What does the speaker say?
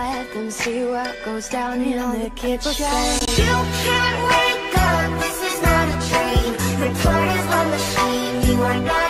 let them see what goes down in the kitchen. You can't wake up, this is not a dream. Reporter's is the machine, you are not